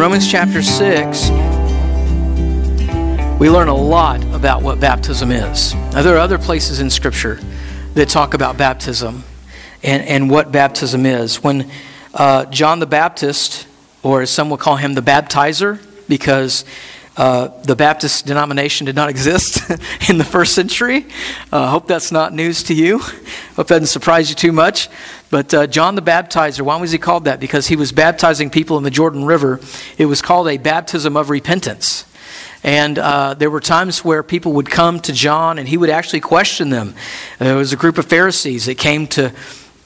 Romans chapter 6, we learn a lot about what baptism is. Now, there are other places in Scripture that talk about baptism and, and what baptism is. When uh, John the Baptist, or as some would call him, the baptizer, because uh, the Baptist denomination did not exist in the first century. I uh, hope that's not news to you. Hope that doesn't surprise you too much. But uh, John the Baptizer, why was he called that? Because he was baptizing people in the Jordan River. It was called a baptism of repentance. And uh, there were times where people would come to John and he would actually question them. There was a group of Pharisees that came to,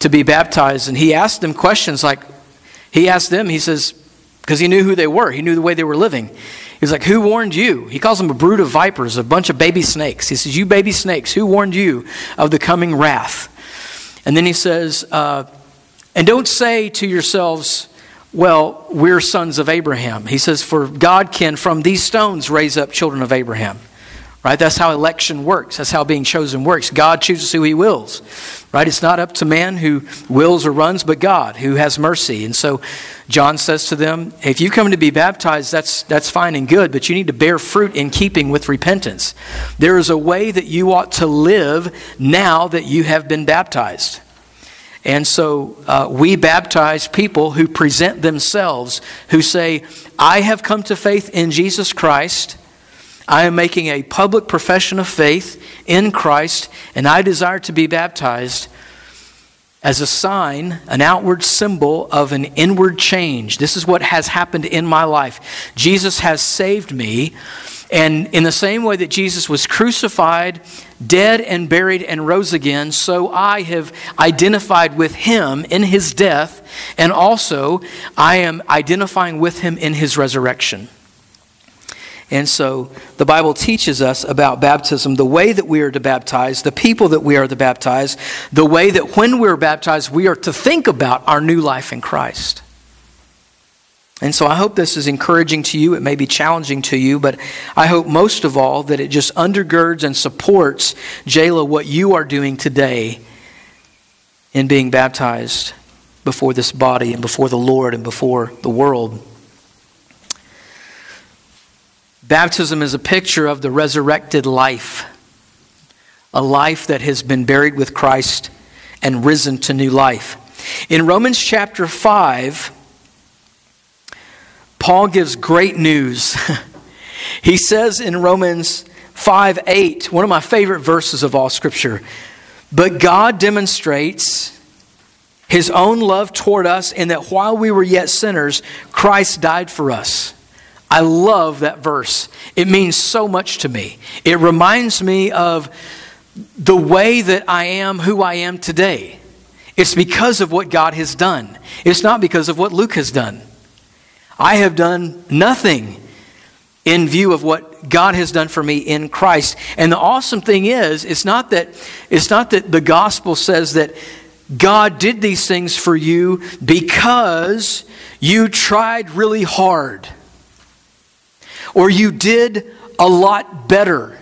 to be baptized, and he asked them questions like, he asked them, he says, because he knew who they were, he knew the way they were living. He was like, Who warned you? He calls them a brood of vipers, a bunch of baby snakes. He says, You baby snakes, who warned you of the coming wrath? And then he says, uh, And don't say to yourselves, Well, we're sons of Abraham. He says, For God can from these stones raise up children of Abraham. Right? That's how election works. That's how being chosen works. God chooses who he wills. Right? It's not up to man who wills or runs, but God who has mercy. And so John says to them, if you come to be baptized, that's, that's fine and good, but you need to bear fruit in keeping with repentance. There is a way that you ought to live now that you have been baptized. And so uh, we baptize people who present themselves, who say, I have come to faith in Jesus Christ. I am making a public profession of faith in Christ, and I desire to be baptized as a sign, an outward symbol of an inward change. This is what has happened in my life. Jesus has saved me. And in the same way that Jesus was crucified, dead, and buried, and rose again, so I have identified with him in his death, and also I am identifying with him in his resurrection. And so the Bible teaches us about baptism, the way that we are to baptize, the people that we are to baptize, the way that when we're baptized, we are to think about our new life in Christ. And so I hope this is encouraging to you. It may be challenging to you, but I hope most of all that it just undergirds and supports, Jayla, what you are doing today in being baptized before this body and before the Lord and before the world. Baptism is a picture of the resurrected life, a life that has been buried with Christ and risen to new life. In Romans chapter 5, Paul gives great news. he says in Romans 5 8, one of my favorite verses of all Scripture, but God demonstrates his own love toward us in that while we were yet sinners, Christ died for us. I love that verse. It means so much to me. It reminds me of the way that I am who I am today. It's because of what God has done, it's not because of what Luke has done. I have done nothing in view of what God has done for me in Christ. And the awesome thing is, it's not that, it's not that the gospel says that God did these things for you because you tried really hard or you did a lot better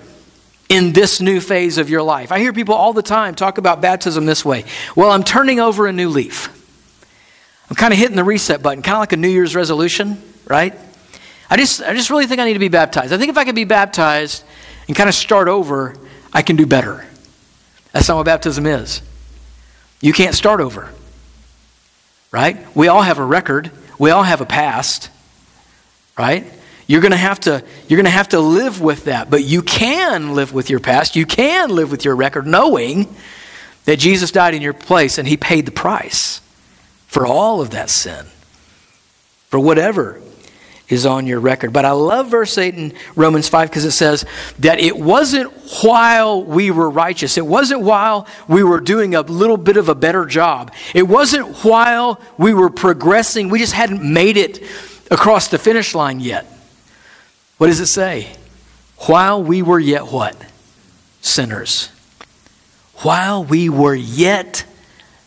in this new phase of your life. I hear people all the time talk about baptism this way. Well, I'm turning over a new leaf. I'm kind of hitting the reset button, kind of like a New Year's resolution, right? I just, I just really think I need to be baptized. I think if I can be baptized and kind of start over, I can do better. That's not what baptism is. You can't start over, right? We all have a record, we all have a past, right? You're going to have to you're going to have to live with that, but you can live with your past. You can live with your record knowing that Jesus died in your place and he paid the price for all of that sin. For whatever is on your record. But I love verse 8 in Romans 5 because it says that it wasn't while we were righteous. It wasn't while we were doing a little bit of a better job. It wasn't while we were progressing. We just hadn't made it across the finish line yet. What does it say? While we were yet what? Sinners. While we were yet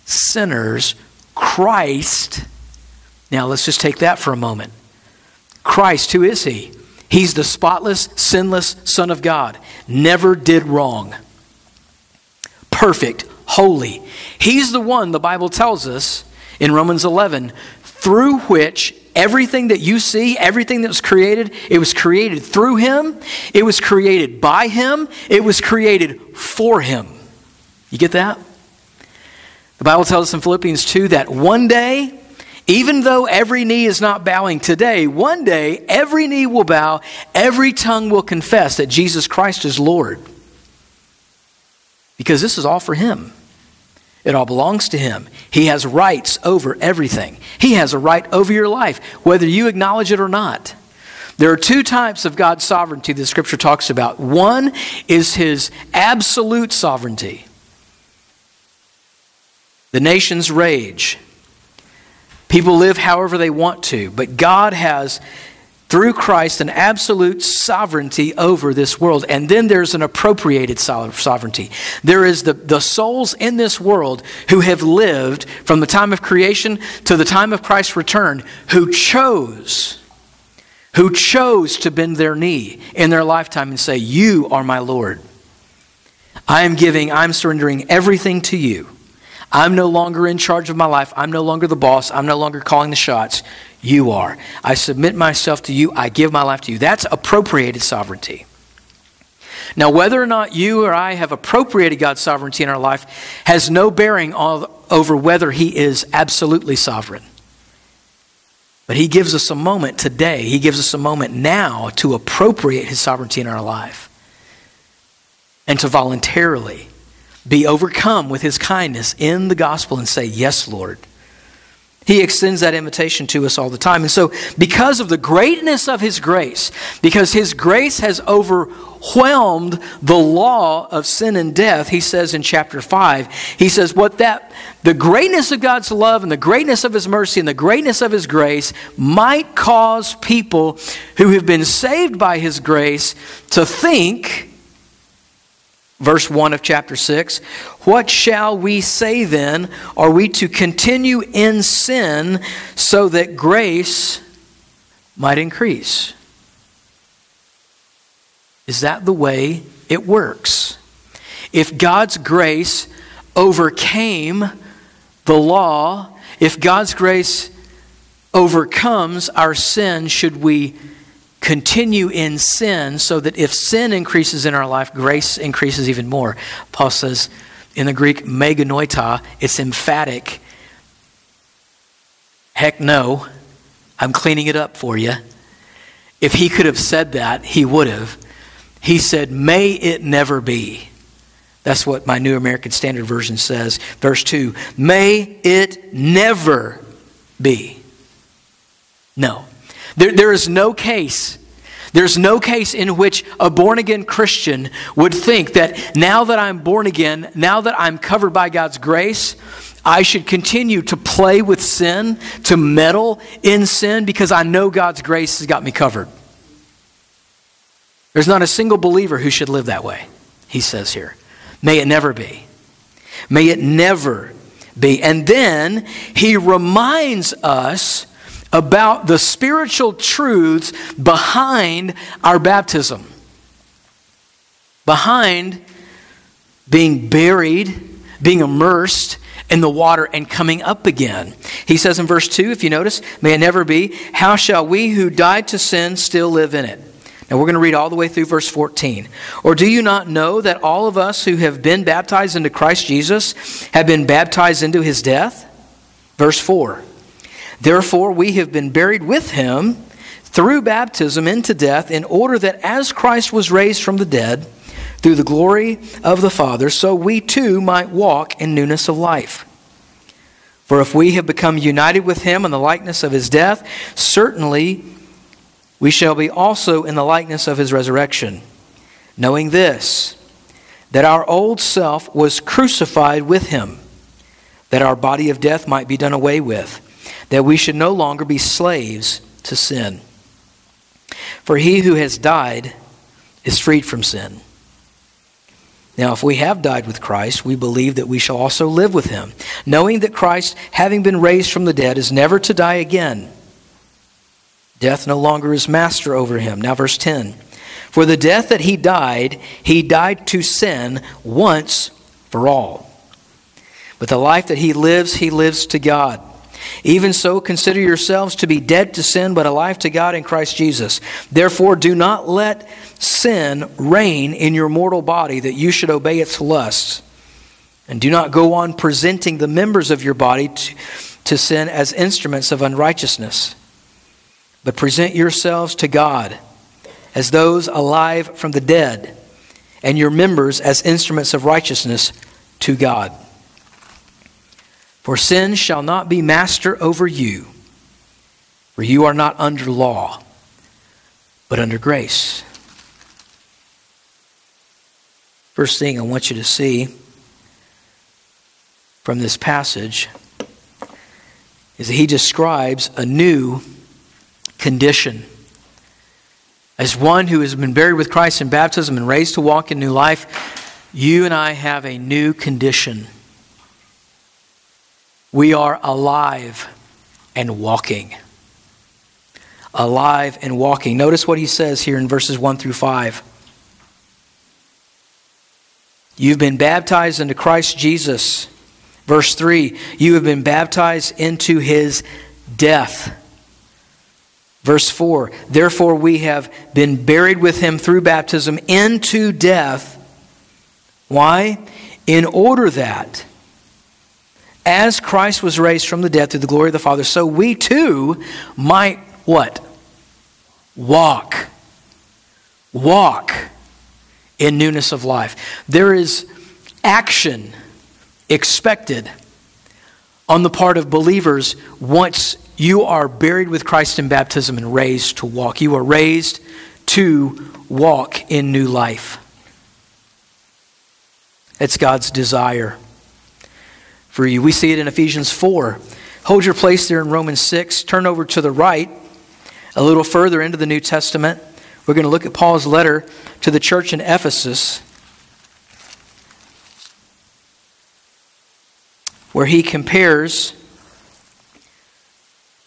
sinners, Christ. Now let's just take that for a moment. Christ, who is he? He's the spotless, sinless Son of God. Never did wrong. perfect, holy. He's the one, the Bible tells us in Romans 11, through which everything that you see, everything that was created, it was created through Him, it was created by Him, it was created for Him. You get that? The Bible tells us in Philippians 2 that one day, even though every knee is not bowing today, one day every knee will bow, every tongue will confess that Jesus Christ is Lord. Because this is all for Him. It all belongs to Him. He has rights over everything. He has a right over your life, whether you acknowledge it or not. There are two types of God's sovereignty that Scripture talks about. One is His absolute sovereignty. The nations rage. People live however they want to, but God has, through Christ, an absolute sovereignty over this world. And then there's an appropriated sovereignty. There is the, the souls in this world who have lived from the time of creation to the time of Christ's return, who chose, who chose to bend their knee in their lifetime and say, You are my Lord. I am giving, I'm surrendering everything to you. I'm no longer in charge of my life. I'm no longer the boss. I'm no longer calling the shots. You are. I submit myself to you. I give my life to you. That's appropriated sovereignty. Now, whether or not you or I have appropriated God's sovereignty in our life has no bearing over whether He is absolutely sovereign. But He gives us a moment today, He gives us a moment now to appropriate His sovereignty in our life and to voluntarily be overcome with his kindness in the gospel and say, Yes, Lord. He extends that invitation to us all the time. And so, because of the greatness of His grace, because His grace has overwhelmed the law of sin and death, He says in chapter 5, He says, What that, the greatness of God's love and the greatness of His mercy and the greatness of His grace might cause people who have been saved by His grace to think Verse 1 of chapter 6 What shall we say then? Are we to continue in sin so that grace might increase? Is that the way it works? If God's grace overcame the law, if God's grace overcomes our sin, should we continue in sin so that if sin increases in our life, grace increases even more. Paul says in the Greek, me genoito, it's emphatic. Heck no, I'm cleaning it up for you. If he could have said that, he would have. He said, May it never be. That's what my New American Standard Version says. Verse 2 May it never be. No. There, there is no case, there's no case in which a born again Christian would think that now that I'm born again, now that I'm covered by God's grace, I should continue to play with sin, to meddle in sin, because I know God's grace has got me covered. There's not a single believer who should live that way, he says here. May it never be. May it never be. And then he reminds us about the spiritual truths behind our baptism. Behind being buried, being immersed in the water, and coming up again. He says in verse 2, if you notice, may it never be, how shall we who died to sin still live in it? Now we're going to read all the way through verse 14. Or do you not know that all of us who have been baptized into Christ Jesus have been baptized into his death? Verse 4. Therefore, we have been buried with him through baptism into death, in order that as Christ was raised from the dead through the glory of the Father, so we too might walk in newness of life. For if we have become united with him in the likeness of his death, certainly we shall be also in the likeness of his resurrection. Knowing this, that our old self was crucified with him, that our body of death might be done away with that we should no longer be slaves to sin. For he who has died is freed from sin. Now, if we have died with Christ, we believe that we shall also live with him, knowing that Christ, having been raised from the dead, is never to die again. Death no longer is master over him. Now, verse 10 For the death that he died, he died to sin once for all. But the life that he lives, he lives to God. Even so, consider yourselves to be dead to sin, but alive to God in Christ Jesus. Therefore, do not let sin reign in your mortal body, that you should obey its lusts. And do not go on presenting the members of your body to, to sin as instruments of unrighteousness, but present yourselves to God as those alive from the dead, and your members as instruments of righteousness to God. For sin shall not be master over you, for you are not under law, but under grace. First thing I want you to see from this passage is that he describes a new condition. As one who has been buried with Christ in baptism and raised to walk in new life, you and I have a new condition. We are alive and walking. Alive and walking. Notice what he says here in verses 1 through 5. You've been baptized into Christ Jesus. Verse 3 You have been baptized into his death. Verse 4 Therefore we have been buried with him through baptism into death. Why? In order that as Christ was raised from the dead through the glory of the Father, so we too might what? Walk. Walk in newness of life. There is action expected on the part of believers once you are buried with Christ in baptism and raised to walk. You are raised to walk in new life. It's God's desire for you. We see it in Ephesians 4. Hold your place there in Romans 6. Turn over to the right, a little further into the New Testament. We're going to look at Paul's letter to the church in Ephesus, where he compares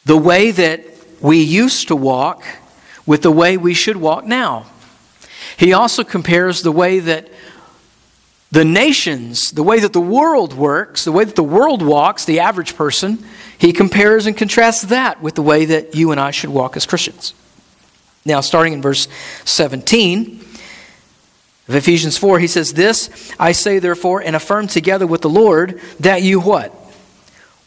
the way that we used to walk with the way we should walk now. He also compares the way that the nations, the way that the world works, the way that the world walks, the average person, he compares and contrasts that with the way that you and I should walk as Christians. Now, starting in verse 17 of Ephesians 4, he says, This I say, therefore, and affirm together with the Lord that you what?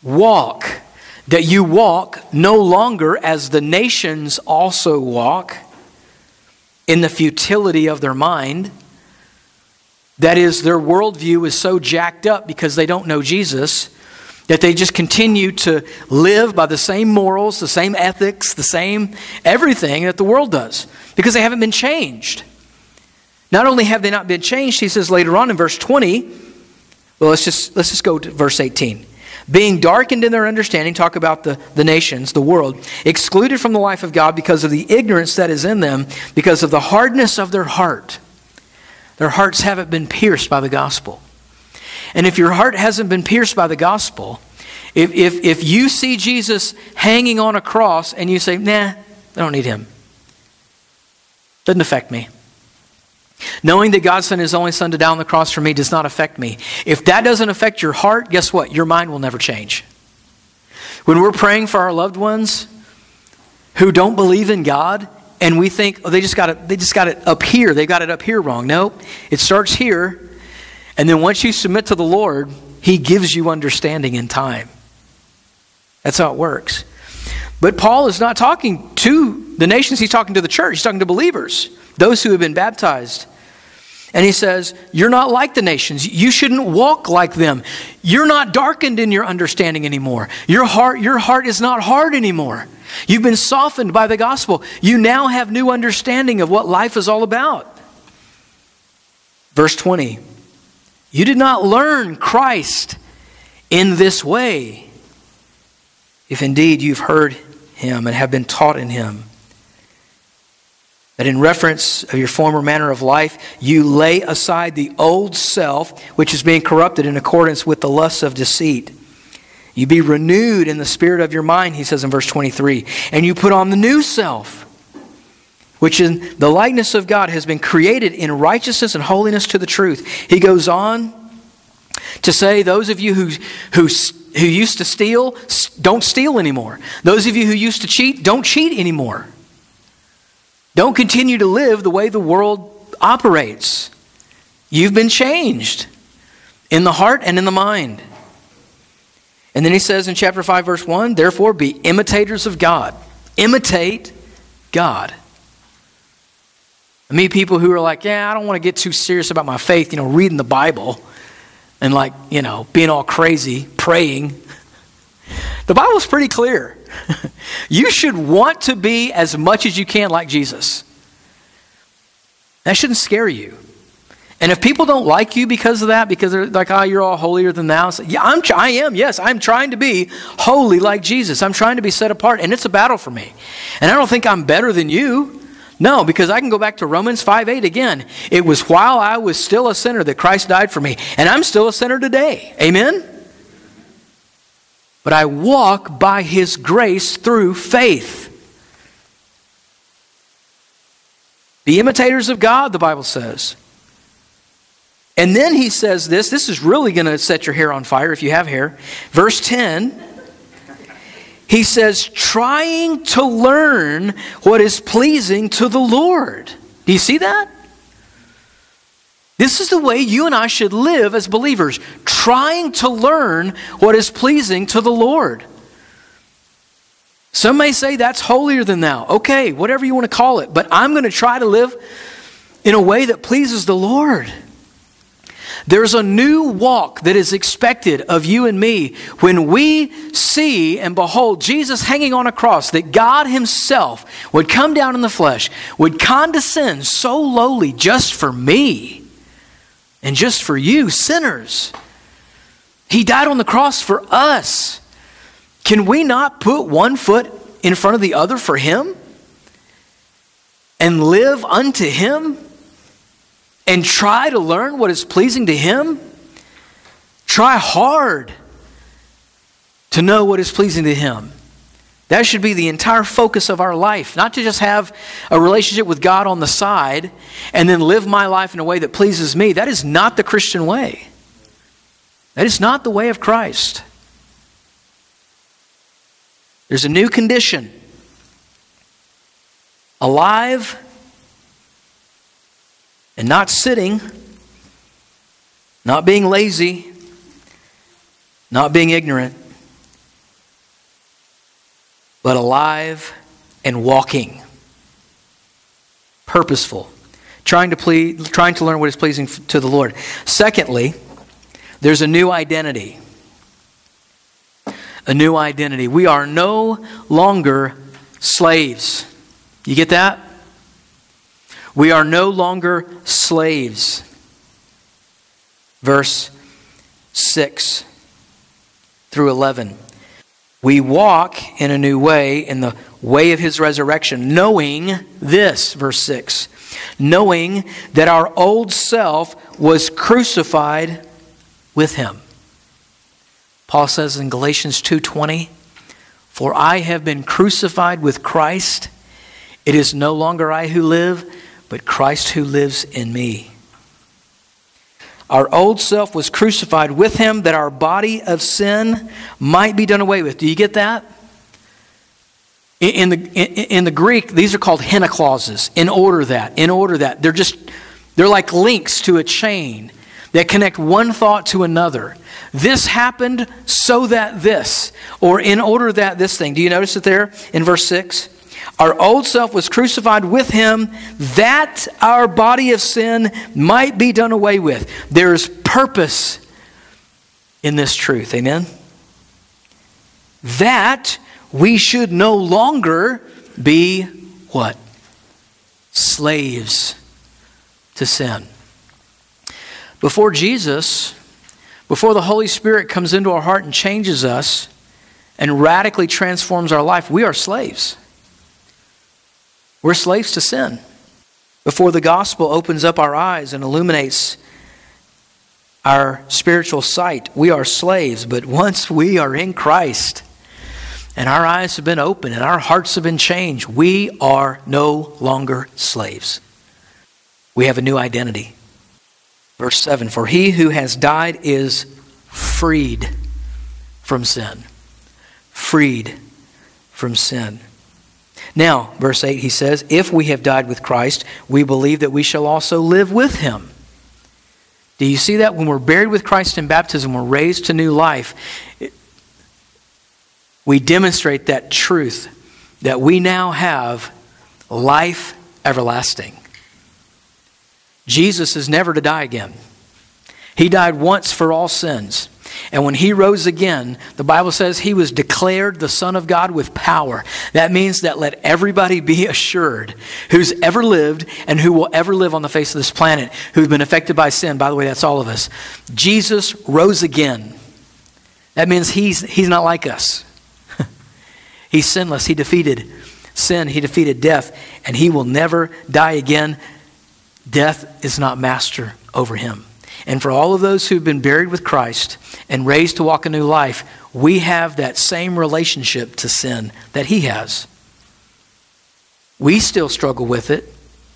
Walk. That you walk no longer as the nations also walk in the futility of their mind that is, their worldview is so jacked up because they don't know Jesus that they just continue to live by the same morals, the same ethics, the same everything that the world does because they haven't been changed. Not only have they not been changed, he says later on in verse 20, well, let's just, let's just go to verse 18. Being darkened in their understanding, talk about the, the nations, the world, excluded from the life of God because of the ignorance that is in them, because of the hardness of their heart. Their hearts haven't been pierced by the gospel. And if your heart hasn't been pierced by the gospel, if, if, if you see Jesus hanging on a cross and you say, nah, I don't need him, doesn't affect me. Knowing that God sent his only son to die on the cross for me does not affect me. If that doesn't affect your heart, guess what? Your mind will never change. When we're praying for our loved ones who don't believe in God and we think, oh, they just got it, they just got it up here. They got it up here wrong. No, it starts here. And then once you submit to the Lord, He gives you understanding in time. That's how it works. But Paul is not talking to the nations, he's talking to the church, he's talking to believers, those who have been baptized. And he says, You're not like the nations. You shouldn't walk like them. You're not darkened in your understanding anymore. Your heart, your heart is not hard anymore. You've been softened by the gospel. You now have new understanding of what life is all about. Verse 20 You did not learn Christ in this way, if indeed you've heard him and have been taught in him that in reference of your former manner of life, you lay aside the old self, which is being corrupted in accordance with the lusts of deceit. You be renewed in the spirit of your mind, he says in verse 23, and you put on the new self, which in the likeness of God has been created in righteousness and holiness to the truth. He goes on To say, those of you who, who, who used to steal, don't steal anymore. Those of you who used to cheat, don't cheat anymore. Don't continue to live the way the world operates. You've been changed in the heart and in the mind. And then he says in chapter 5, verse 1 Therefore, be imitators of God. Imitate God. I meet people who are like, Yeah, I don't want to get too serious about my faith, you know, reading the Bible and like, you know, being all crazy, praying. The Bible's pretty clear. you should want to be as much as you can like Jesus. That shouldn't scare you. And if people don't like you because of that, because they're like, oh, you're all holier than thou, so, yeah, I'm, I am. Yes, I'm trying to be holy like Jesus. I'm trying to be set apart, and it's a battle for me. And I don't think I'm better than you. No, because I can go back to Romans 5 8 again. It was while I was still a sinner that Christ died for me, and I'm still a sinner today. Amen? But I walk by his grace through faith. Be imitators of God, the Bible says. And then he says this this is really going to set your hair on fire if you have hair. Verse 10 he says, trying to learn what is pleasing to the Lord. Do you see that? This is the way you and I should live as believers, trying to learn what is pleasing to the Lord. Some may say that's holier than thou. Okay, whatever you want to call it, but I'm going to try to live in a way that pleases the Lord. There's a new walk that is expected of you and me when we see and behold Jesus hanging on a cross, that God Himself would come down in the flesh, would condescend so lowly just for me and just for you, sinners. He died on the cross for us. Can we not put one foot in front of the other for Him and live unto Him? and try to learn what is pleasing to Him, try hard to know what is pleasing to Him. That should be the entire focus of our life, not to just have a relationship with God on the side and then live my life in a way that pleases me. That is not the Christian way. That is not the way of Christ. There's a new condition alive and not sitting, not being lazy, not being ignorant, but alive and walking, purposeful, trying to please, trying to learn what is pleasing to the Lord. Secondly, there's a new identity. A new identity. We are no longer slaves. You get that? We are no longer slaves. Verse 6 through 11. We walk in a new way, in the way of his resurrection, knowing this, verse 6, knowing that our old self was crucified with him. Paul says in Galatians 2:20, "For I have been crucified with Christ; it is no longer I who live, but Christ who lives in me. Our old self was crucified with him that our body of sin might be done away with. Do you get that? In the, in the Greek, these are called hina clauses. In order that, in order that. They're just, they're like links to a chain that connect one thought to another. This happened so that this, or in order that this thing. Do you notice it there in verse 6? Our old self was crucified with him that our body of sin might be done away with. There is purpose in this truth. Amen? That we should no longer be what? Slaves to sin. Before Jesus, before the Holy Spirit comes into our heart and changes us and radically transforms our life, we are slaves. We're slaves to sin. Before the gospel opens up our eyes and illuminates our spiritual sight, we are slaves. But once we are in Christ and our eyes have been opened and our hearts have been changed, we are no longer slaves. We have a new identity. Verse 7 For he who has died is freed from sin. Freed from sin. Now, verse 8, he says, If we have died with Christ, we believe that we shall also live with him. Do you see that? When we're buried with Christ in baptism, we're raised to new life. We demonstrate that truth that we now have life everlasting. Jesus is never to die again. He died once for all sins. And when he rose again, the Bible says he was declared the Son of God with power. That means that let everybody be assured who's ever lived and who will ever live on the face of this planet who've been affected by sin. By the way, that's all of us. Jesus rose again. That means he's, he's not like us. he's sinless. He defeated sin, he defeated death, and he will never die again. Death is not master over him. And for all of those who've been buried with Christ and raised to walk a new life, we have that same relationship to sin that He has. We still struggle with it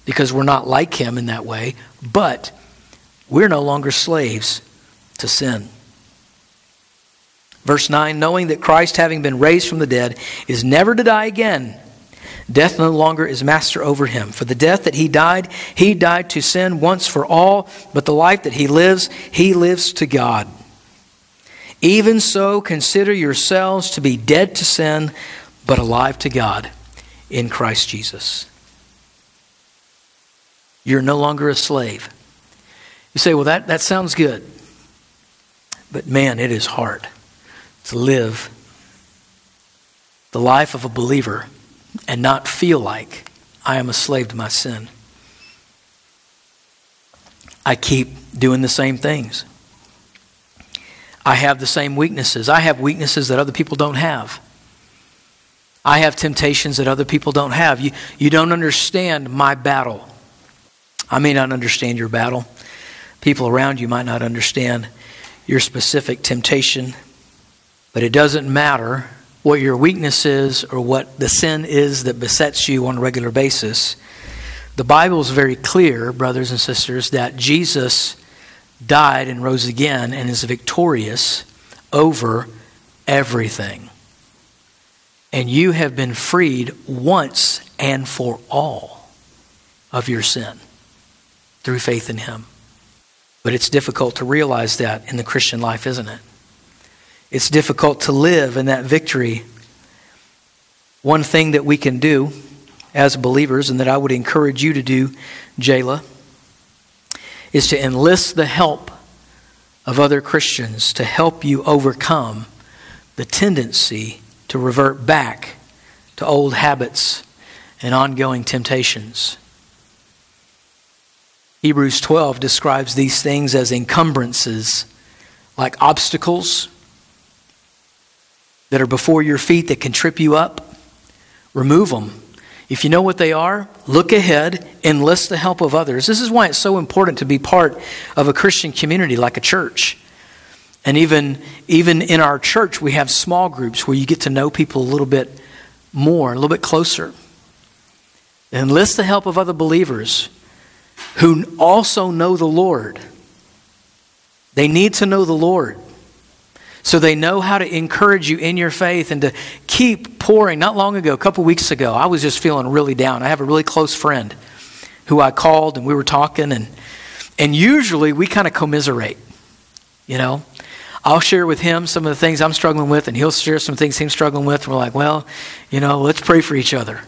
because we're not like Him in that way, but we're no longer slaves to sin. Verse 9 Knowing that Christ, having been raised from the dead, is never to die again. Death no longer is master over him. For the death that he died, he died to sin once for all, but the life that he lives, he lives to God. Even so, consider yourselves to be dead to sin, but alive to God in Christ Jesus. You're no longer a slave. You say, well, that, that sounds good. But man, it is hard to live the life of a believer and not feel like I am a slave to my sin. I keep doing the same things. I have the same weaknesses. I have weaknesses that other people don't have. I have temptations that other people don't have. You, you don't understand my battle. I may not understand your battle. People around you might not understand your specific temptation, but it doesn't matter what your weakness is or what the sin is that besets you on a regular basis, the Bible is very clear, brothers and sisters, that Jesus died and rose again and is victorious over everything. And you have been freed once and for all of your sin through faith in Him. But it's difficult to realize that in the Christian life, isn't it? It's difficult to live in that victory. One thing that we can do as believers, and that I would encourage you to do, Jayla, is to enlist the help of other Christians to help you overcome the tendency to revert back to old habits and ongoing temptations. Hebrews 12 describes these things as encumbrances, like obstacles that are before your feet that can trip you up, remove them. If you know what they are, look ahead, enlist the help of others. This is why it's so important to be part of a Christian community like a church. And even, even in our church, we have small groups where you get to know people a little bit more, a little bit closer. Enlist the help of other believers who also know the Lord. They need to know the Lord so they know how to encourage you in your faith and to keep pouring. Not long ago, a couple weeks ago, I was just feeling really down. I have a really close friend who I called and we were talking, and, and usually we kind of commiserate, you know. I'll share with him some of the things I'm struggling with, and he'll share some things he's struggling with. And we're like, well, you know, let's pray for each other.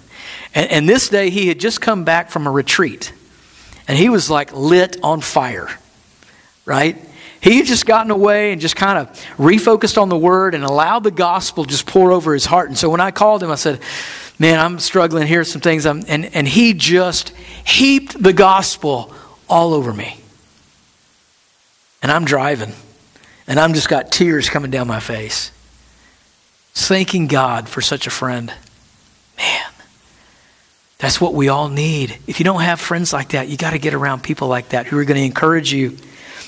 And, and this day, he had just come back from a retreat, and he was like lit on fire, right? He had just gotten away and just kind of refocused on the word and allowed the gospel just pour over his heart. And so when I called him, I said, Man, I'm struggling. Here's some things. I'm, and, and he just heaped the gospel all over me. And I'm driving. And I'm just got tears coming down my face. Thanking God for such a friend. Man, that's what we all need. If you don't have friends like that, you got to get around people like that who are going to encourage you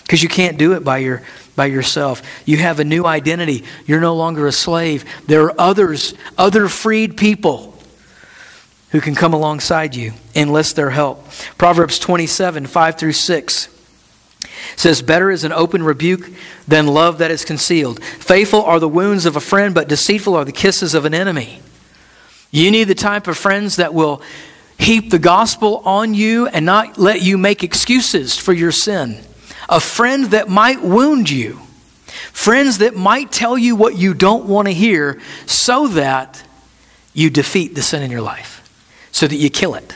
because you can't do it by, your, by yourself. You have a new identity. You're no longer a slave. There are others, other freed people who can come alongside you, and list their help. Proverbs 27, 5 through 6. Says, Better is an open rebuke than love that is concealed. Faithful are the wounds of a friend, but deceitful are the kisses of an enemy. You need the type of friends that will heap the gospel on you and not let you make excuses for your sin. A friend that might wound you. Friends that might tell you what you don't want to hear so that you defeat the sin in your life, so that you kill it.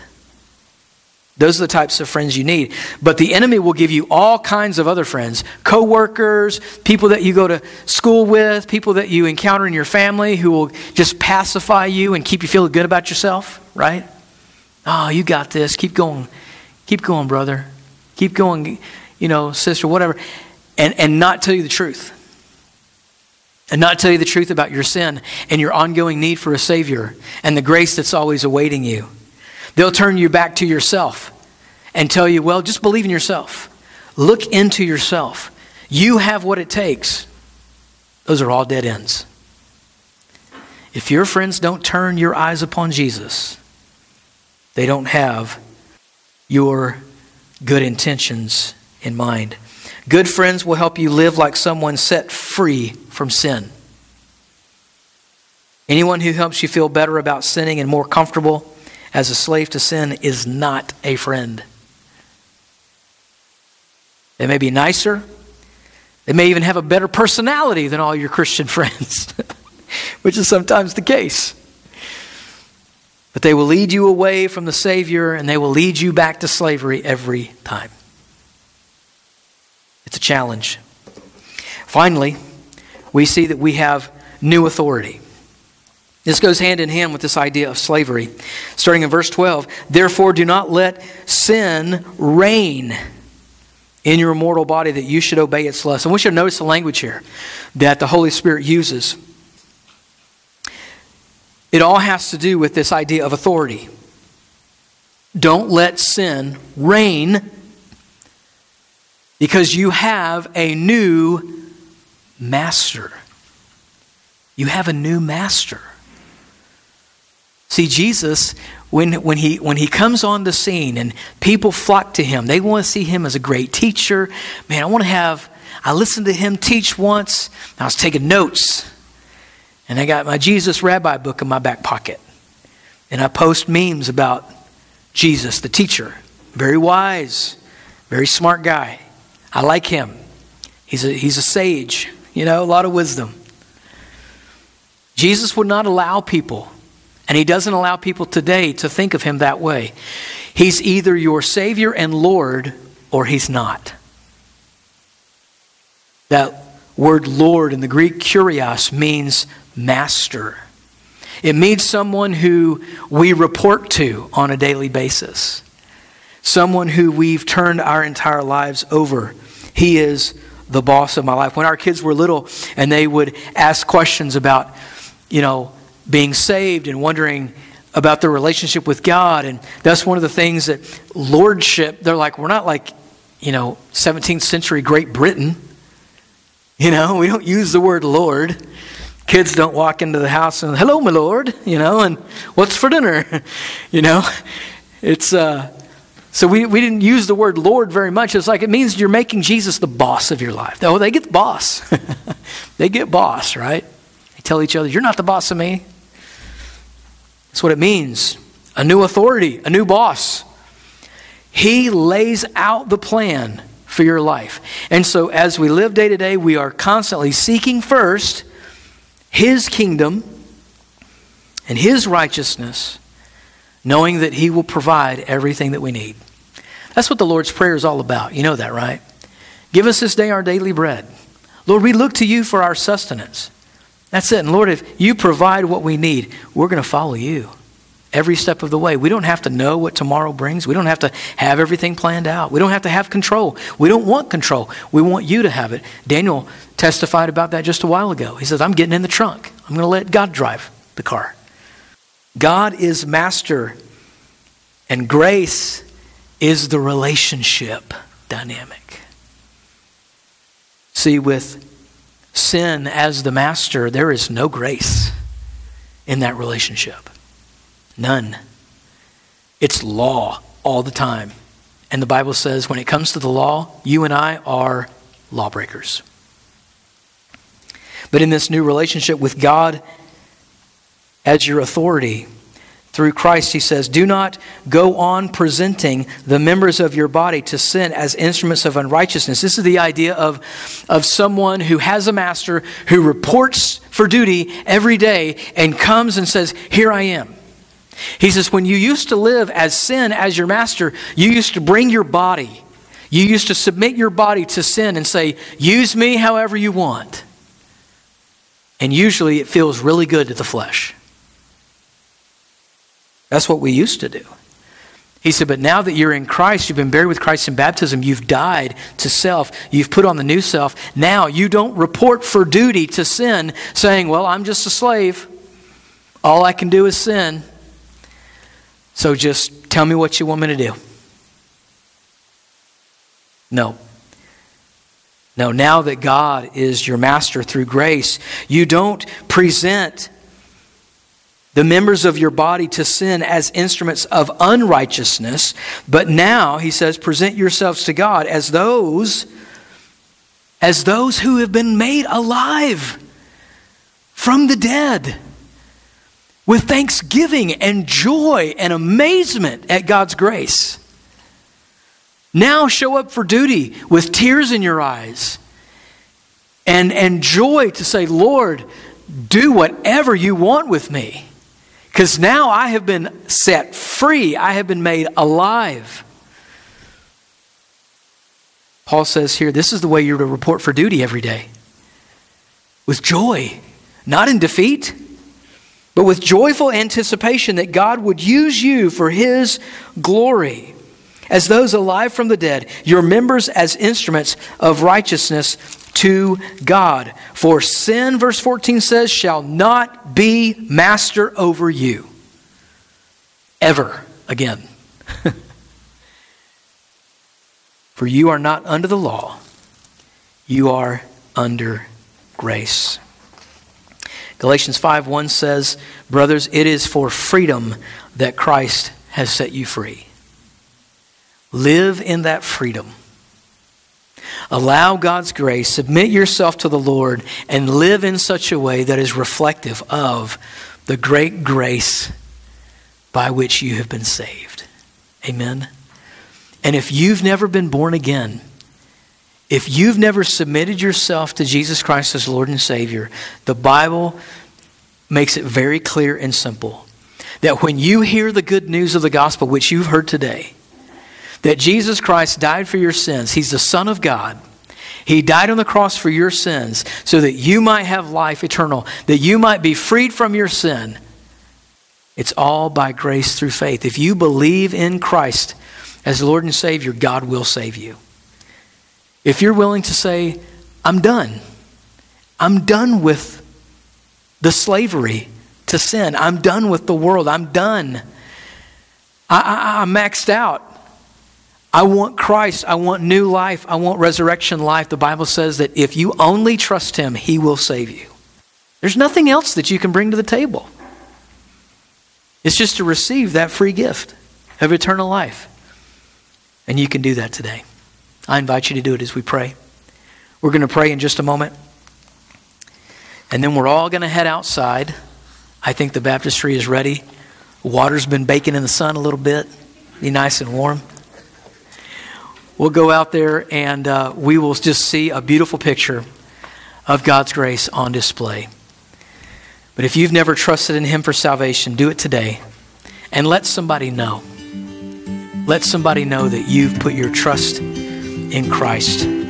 Those are the types of friends you need. But the enemy will give you all kinds of other friends coworkers, people that you go to school with, people that you encounter in your family who will just pacify you and keep you feeling good about yourself, right? Oh, you got this. Keep going. Keep going, brother. Keep going, you know, sister, whatever. And, and not tell you the truth. And not tell you the truth about your sin and your ongoing need for a Savior and the grace that's always awaiting you. They'll turn you back to yourself and tell you, well, just believe in yourself. Look into yourself. You have what it takes. Those are all dead ends. If your friends don't turn your eyes upon Jesus, they don't have your good intentions in mind. Good friends will help you live like someone set free from sin. Anyone who helps you feel better about sinning and more comfortable as a slave to sin is not a friend. They may be nicer. They may even have a better personality than all your Christian friends, which is sometimes the case. But they will lead you away from the Savior and they will lead you back to slavery every time. It's a challenge. Finally, we see that we have new authority. This goes hand in hand with this idea of slavery. Starting in verse 12, therefore do not let sin reign in your mortal body that you should obey its lust. I want you to notice the language here that the Holy Spirit uses. It all has to do with this idea of authority. Don't let sin reign because you have a new master. You have a new master. See, Jesus, when, when, he, when he comes on the scene and people flock to him, they want to see him as a great teacher. Man, I want to have, I listened to him teach once. I was taking notes. And I got my Jesus Rabbi book in my back pocket. And I post memes about Jesus, the teacher. Very wise, very smart guy. I like him. He's a, he's a sage, you know, a lot of wisdom. Jesus would not allow people and he doesn't allow people today to think of him that way. He's either your Savior and Lord or he's not. That word Lord in the Greek, kurios, means master. It means someone who we report to on a daily basis, someone who we've turned our entire lives over. He is the boss of my life. When our kids were little and they would ask questions about, you know, being saved and wondering about their relationship with God. And that's one of the things that lordship, they're like, we're not like, you know, 17th century Great Britain. You know, we don't use the word Lord. Kids don't walk into the house and, hello, my Lord, you know, and what's for dinner? you know, it's, uh, so we, we didn't use the word Lord very much. It's like it means you're making Jesus the boss of your life. Oh, they get the boss. they get boss, right? They tell each other, you're not the boss of me. That's what it means a new authority, a new boss. He lays out the plan for your life. And so, as we live day to day, we are constantly seeking first His kingdom and His righteousness, knowing that He will provide everything that we need. That's what the Lord's Prayer is all about. You know that, right? Give us this day our daily bread. Lord, we look to you for our sustenance. That's it. And Lord, if you provide what we need, we're going to follow you every step of the way. We don't have to know what tomorrow brings. We don't have to have everything planned out. We don't have to have control. We don't want control. We want you to have it. Daniel testified about that just a while ago. He says, I'm getting in the trunk. I'm going to let God drive the car. God is master, and grace is the relationship dynamic. See, with sin as the master, there is no grace in that relationship. None. It's law all the time. And the Bible says when it comes to the law, you and I are lawbreakers. But in this new relationship with God as your authority, through Christ, he says, Do not go on presenting the members of your body to sin as instruments of unrighteousness. This is the idea of, of someone who has a master who reports for duty every day and comes and says, Here I am. He says, When you used to live as sin as your master, you used to bring your body. You used to submit your body to sin and say, Use me however you want. And usually it feels really good to the flesh. That's what we used to do. He said, But now that you're in Christ, you've been buried with Christ in baptism, you've died to self, you've put on the new self. Now you don't report for duty to sin, saying, Well, I'm just a slave. All I can do is sin. So just tell me what you want me to do. No. No, now that God is your master through grace, you don't present the members of your body to sin as instruments of unrighteousness, but now, he says, present yourselves to God as those as those who have been made alive from the dead with thanksgiving and joy and amazement at God's grace. Now show up for duty with tears in your eyes and, and joy to say, Lord, do whatever you want with me. Because now I have been set free, I have been made alive. Paul says here, this is the way you're to report for duty every day with joy, not in defeat, but with joyful anticipation that God would use you for his glory. As those alive from the dead, your members as instruments of righteousness to God. For sin, verse 14 says, shall not be master over you. Ever again. For you are not under the law, you are under grace. Galatians 5 1 says, Brothers, it is for freedom that Christ has set you free. Live in that freedom. Allow God's grace, submit yourself to the Lord, and live in such a way that is reflective of the great grace by which you have been saved. Amen. And if you've never been born again, if you've never submitted yourself to Jesus Christ as Lord and Savior, the Bible makes it very clear and simple that when you hear the good news of the gospel, which you've heard today, that Jesus Christ died for your sins. He's the Son of God. He died on the cross for your sins so that you might have life eternal, that you might be freed from your sin. It's all by grace through faith. If you believe in Christ as Lord and Savior, God will save you. If you're willing to say, I'm done, I'm done with the slavery to sin, I'm done with the world, I'm done. I, I, I'm maxed out. I want Christ. I want new life. I want resurrection life. The Bible says that if you only trust Him, He will save you. There's nothing else that you can bring to the table. It's just to receive that free gift of eternal life. And you can do that today. I invite you to do it as we pray. We're going to pray in just a moment. And then we're all going to head outside. I think the baptistry is ready. Water's been baking in the sun a little bit. Be nice and warm we'll go out there and uh, we will just see a beautiful picture of God's grace on display. But if you've never trusted in Him for salvation, do it today and let somebody know. Let somebody know that you've put your trust in Christ.